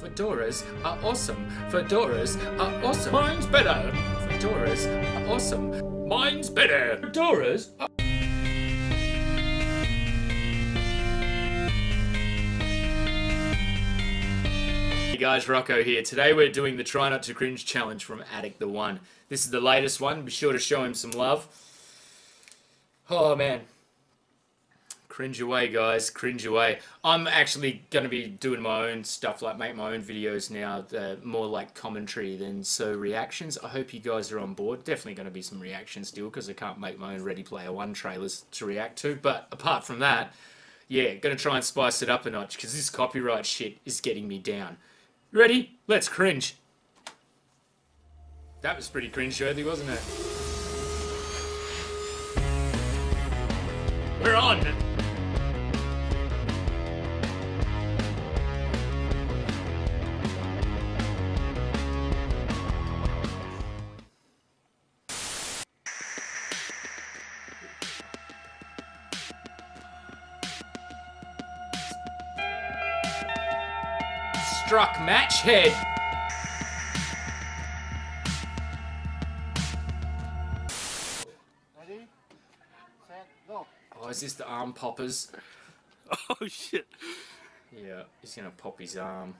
Fedoras are awesome. Fedoras are awesome. Mine's better. Fedoras are awesome. Mine's better. Fedoras are Hey guys, Rocko here. Today we're doing the Try Not to Cringe challenge from Adik the One. This is the latest one. Be sure to show him some love. Oh man. Cringe away, guys. Cringe away. I'm actually going to be doing my own stuff, like make my own videos now, uh, more like commentary than so reactions. I hope you guys are on board. Definitely going to be some reactions still because I can't make my own Ready Player One trailers to react to. But apart from that, yeah, going to try and spice it up a notch because this copyright shit is getting me down. Ready? Let's cringe. That was pretty cringe-worthy, wasn't it? We're on! Struck match head. Ready, set, go. Oh, is this the arm poppers? Oh shit. Yeah, he's gonna pop his arm.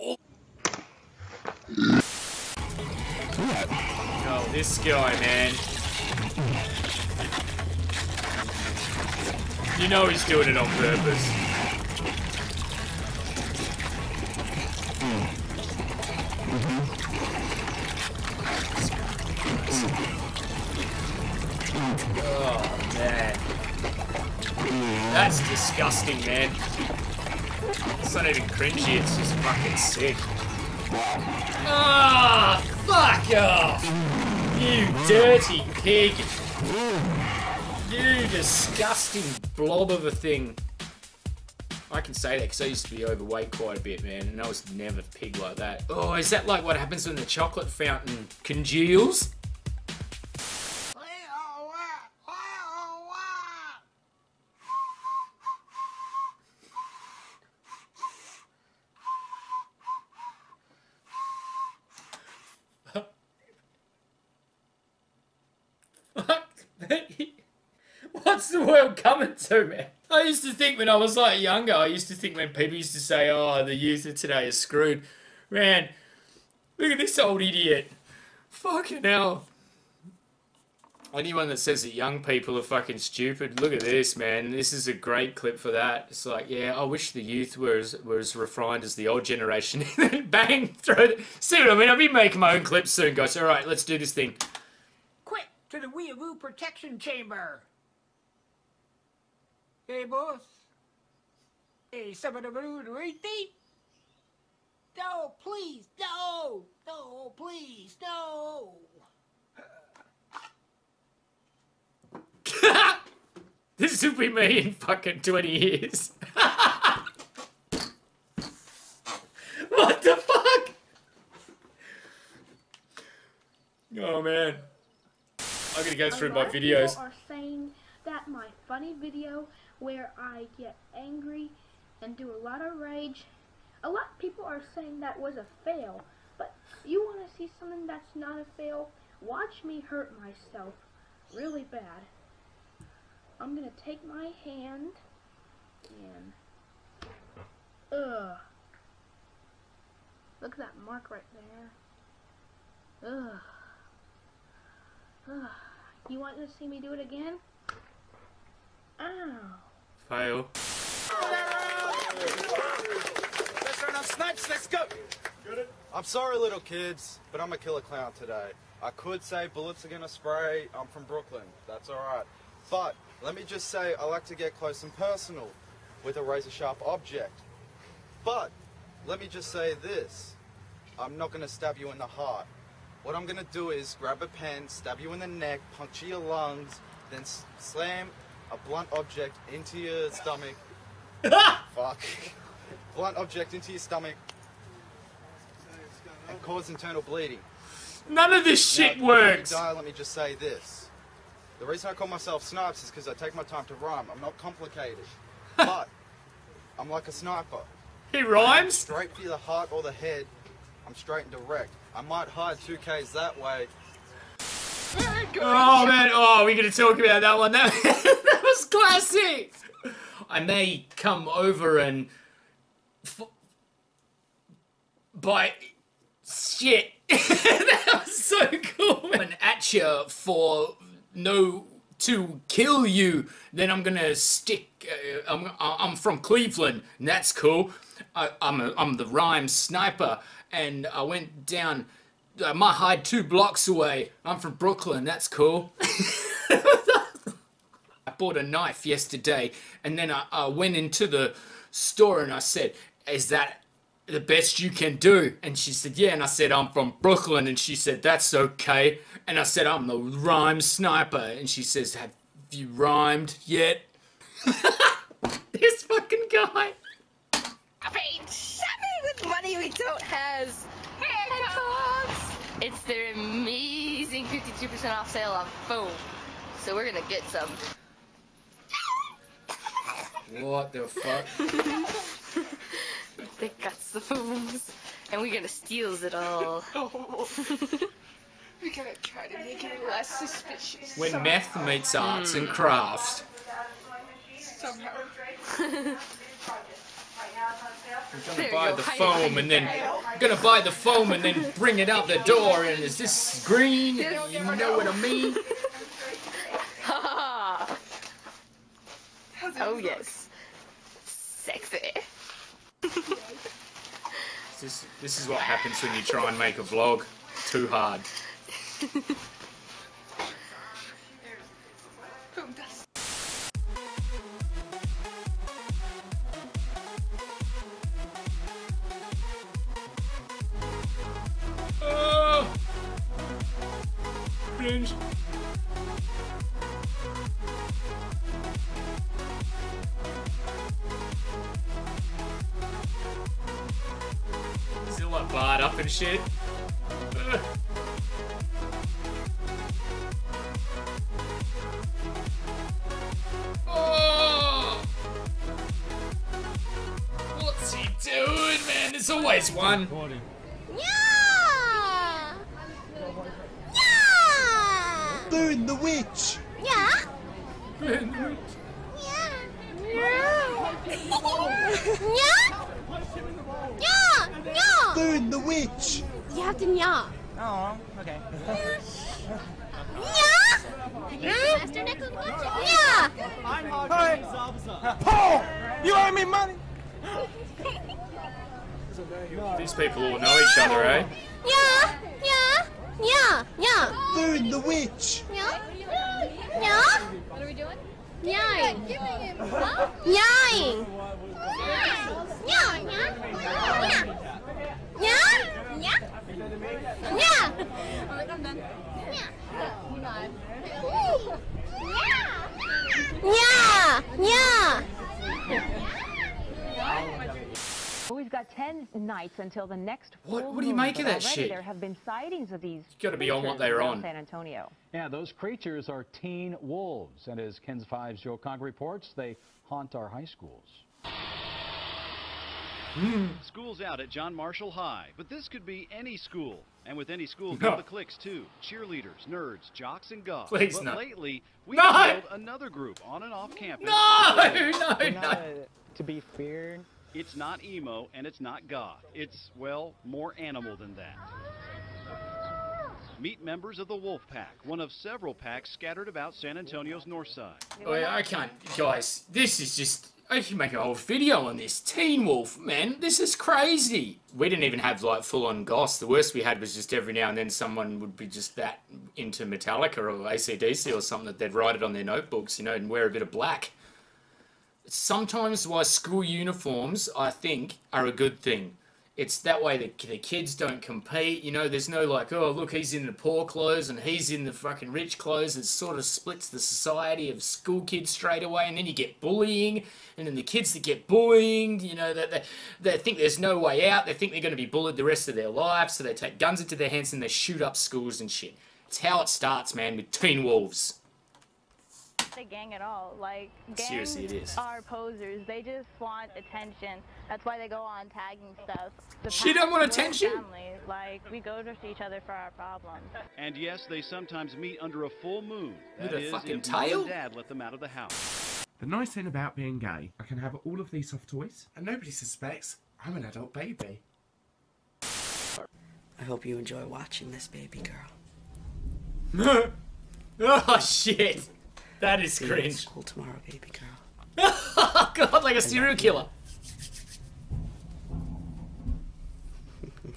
Oh, oh this guy, man. You know he's doing it on purpose. Oh. That's disgusting, man. It's not even cringy, it's just fucking sick. Ah, fuck off! You dirty pig! You disgusting blob of a thing. I can say that because I used to be overweight quite a bit, man, and I was never pig like that. Oh, is that like what happens when the chocolate fountain congeals? Fuck me. What's the world man? I used to think when I was like younger, I used to think when people used to say, oh, the youth of today is screwed. Man, look at this old idiot. Fucking hell. Anyone that says that young people are fucking stupid, look at this, man. This is a great clip for that. It's like, yeah, I wish the youth were as, were as refined as the old generation. Bang, throw it. See what I mean? I'll be making my own clips soon, guys. All right, let's do this thing. Quick to the Weeaboo protection chamber. Hey, boss. Hey, some of the blue No, please, no, no, please, no. this will be me in fucking 20 years. what the fuck? Oh man. I'm gonna go through my lot of videos. People are saying that my funny video where I get angry and do a lot of rage. A lot of people are saying that was a fail. But you want to see something that's not a fail? Watch me hurt myself really bad. I'm gonna take my hand and ugh. Look at that mark right there. Ugh. Ugh. You want to see me do it again? Fail. Let's run on snipes, let's go! I'm sorry, little kids, but I'm a killer clown today. I could say bullets are gonna spray. I'm from Brooklyn. That's alright. But let me just say I like to get close and personal with a razor sharp object. But let me just say this I'm not gonna stab you in the heart. What I'm gonna do is grab a pen, stab you in the neck, puncture your lungs, then slam a blunt object into your stomach. Fuck. Blunt object into your stomach and cause internal bleeding. None of this shit Now, works. Die, let me just say this. The reason I call myself Snipes is because I take my time to rhyme. I'm not complicated. but I'm like a sniper. He rhymes. Straight for the heart or the head. I'm straight and direct. I might hide 2Ks that way. Oh man, oh, we're gonna talk about that one. That, that was classic. I may come over and f- shit. that was so cool. Man. At you for no to kill you. Then I'm gonna stick. Uh, I'm I'm from Cleveland, and that's cool. I, I'm a, I'm the rhyme sniper, and I went down. I might hide two blocks away. I'm from Brooklyn. That's cool. I bought a knife yesterday, and then I, I went into the store and I said, "Is that the best you can do?" And she said, "Yeah." And I said, "I'm from Brooklyn," and she said, "That's okay." And I said, "I'm the rhyme sniper," and she says, "Have you rhymed yet?" this fucking guy. I paid seven with money we don't have. Headphones. It's their amazing 52% off sale on phone. So we're gonna get some. What the fuck? They got the phones. And we're gonna steal it all. Oh. We're gonna try to make it less suspicious. When meth meets arts and hmm. crafts. Somehow. We're There gonna you buy the hide foam and your then bag. gonna buy the foam and then bring it out the door and is this green? You know what I mean? Ha Oh yes. Sexy. This, this is what happens when you try and make a vlog too hard. Cringe. Still like barred up and shit. Oh! What's he doing, man? There's always one. Yeah! Burn the witch! Yeah! Yeah! Yeah! Yeah! Yeah! Burn the witch! You have to yeah. Oh, okay. Yeah! Master Nicholas Yeah! Paul! You owe me money! These people all know each other, eh? Yeah! Yeah! Yeah! Yeah! Burn the witch! Yeah? Yeah? What are we doing? Yawing. Yawing. Yeah, yeah. Yeah. Yeah. Yeah. Yeah. Yeah. 10 nights until the next What- full what do you moon, make of but that shit? There have been sightings of these. gotta be on what creatures they're on. San Antonio. Yeah, those creatures are teen wolves, and as KENS 5's Joe Conk reports, they haunt our high schools. Hmm. School's out at John Marshall High, but this could be any school. And with any school No. come the cliques too. Cheerleaders, nerds, jocks, and goths. Please, but no. lately, we No! have another group on and off campus. No, no, no. To be feared. It's not emo and it's not goth. It's, well, more animal than that. Meet members of the Wolf Pack, one of several packs scattered about San Antonio's north side. Oh, I can't, guys. This is just. I should make a whole video on this. Teen Wolf, man, this is crazy. We didn't even have like full on goss. The worst we had was just every now and then someone would be just that into Metallica or ACDC or something that they'd write it on their notebooks, you know, and wear a bit of black. Sometimes why school uniforms, I think, are a good thing. It's that way the, the kids don't compete. You know, there's no like, oh, look, he's in the poor clothes and he's in the fucking rich clothes. It sort of splits the society of school kids straight away. And then you get bullying. And then the kids that get bullied, you know, they, they, they think there's no way out. They think they're going to be bullied the rest of their lives. So they take guns into their hands and they shoot up schools and shit. It's how it starts, man, with Teen Wolves. The gang at all. Like gangs Seriously, it is. are posers. They just want attention. That's why they go on tagging stuff. The She don't want attention? Family. Like we go to each other for our problems. And yes, they sometimes meet under a full moon. With That a is, fucking if tail? dad let them out of the house. The nice thing about being gay, I can have all of these soft toys, and nobody suspects I'm an adult baby. I hope you enjoy watching this, baby girl. oh shit. That is See you at cringe. school tomorrow, baby girl. oh god, like a serial killer.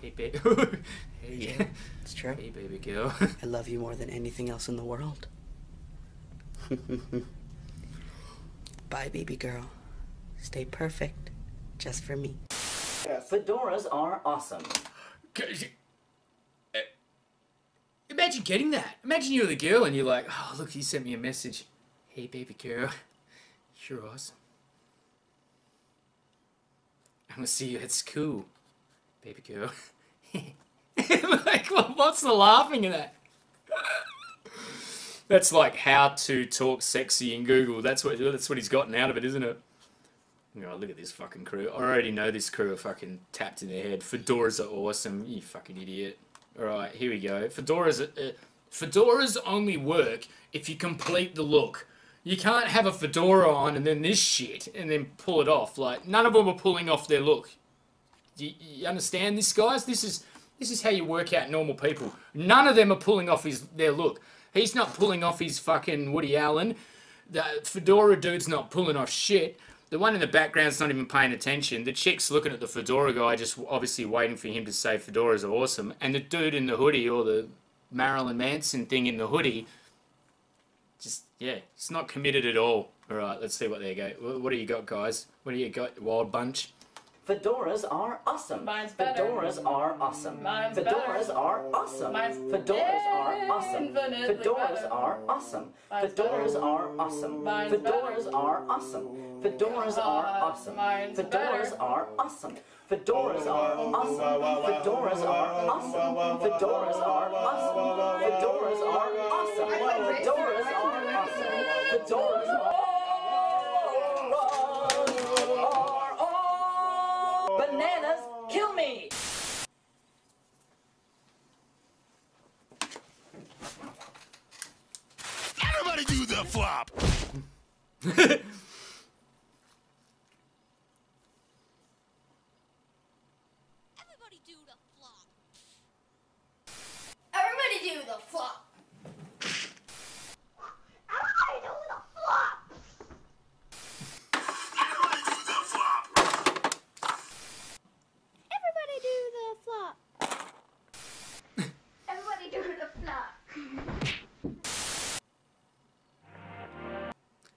Hey, baby. hey, Yeah, it's true. Hey, baby girl. I love you more than anything else in the world. Bye, baby girl. Stay perfect, just for me. Fedoras are awesome. Eh, imagine getting that. Imagine you're the girl and you're like, oh, look, he sent me a message. Hey, baby girl. You're awesome. I'm gonna see you at school, baby girl. like, what's the laughing at that? That's like how to talk sexy in Google. That's what that's what he's gotten out of it, isn't it? Oh, look at this fucking crew. I already know this crew are fucking tapped in their head. Fedoras are awesome. You fucking idiot. Alright, here we go. Fedoras, uh, fedoras only work if you complete the look. You can't have a fedora on and then this shit and then pull it off. Like, none of them are pulling off their look. You, you understand this, guys? This is this is how you work out normal people. None of them are pulling off his their look. He's not pulling off his fucking Woody Allen. The fedora dude's not pulling off shit. The one in the background's not even paying attention. The chick's looking at the fedora guy, just obviously waiting for him to say fedoras are awesome. And the dude in the hoodie, or the Marilyn Manson thing in the hoodie, just yeah, it's not committed at all. All right, let's see what they go. What do you got, guys? What do you got, Wild Bunch? Fedoras are awesome. Mine's better. Fedoras are awesome. Mine's Fedoras better. are awesome. Mine's Fedoras are awesome. Fedoras are awesome. Fedoras are awesome. Fedoras are awesome. Fedoras are awesome. Fedoras are awesome. Fedoras are awesome. Fedoras are awesome. Fedoras are awesome. Fedoras are awesome. Fedoras are awesome. Fedoras are Bananas, the flop. Everybody do the flop. Everybody do the flop. Everybody do the flop. Everybody do the flop.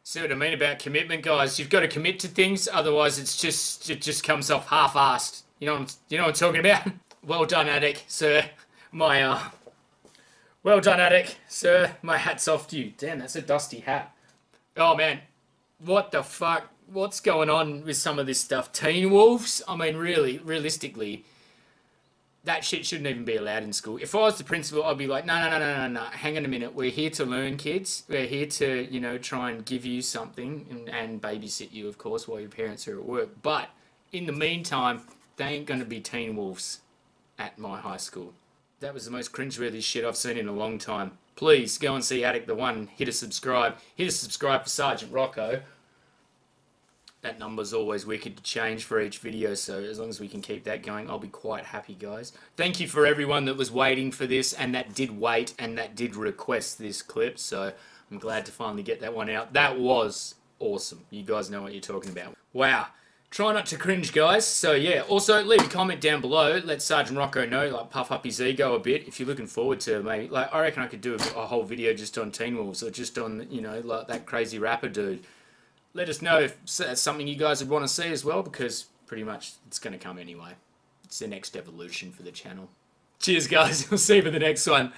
See what I mean about commitment, guys? You've got to commit to things, otherwise it's just it just comes off half-assed. You know, you know what I'm talking about? Well done, Adik, sir. My uh, well done, Adik, sir. My hat's off to you. Damn, that's a dusty hat. Oh man, what the fuck? What's going on with some of this stuff? Teen Wolves? I mean, really, realistically, that shit shouldn't even be allowed in school. If I was the principal, I'd be like, no, no, no, no, no, no. Hang on a minute. We're here to learn, kids. We're here to, you know, try and give you something and, and babysit you, of course, while your parents are at work. But in the meantime, they ain't going to be teen wolves at my high school. That was the most cringeworthy shit I've seen in a long time. Please go and see Adik the One. Hit a subscribe. Hit a subscribe for Sergeant Rocko. That number's always wicked to change for each video, so as long as we can keep that going, I'll be quite happy, guys. Thank you for everyone that was waiting for this and that did wait and that did request this clip, so I'm glad to finally get that one out. That was awesome. You guys know what you're talking about. Wow. Try not to cringe, guys. So yeah, also leave a comment down below. Let Sergeant Rocko know, like puff up his ego a bit if you're looking forward to maybe. Like I reckon I could do a, a whole video just on Teen Wolves or just on you know like that crazy rapper dude. Let us know if that's uh, something you guys would want to see as well because pretty much it's going to come anyway. It's the next evolution for the channel. Cheers, guys. We'll see you for the next one.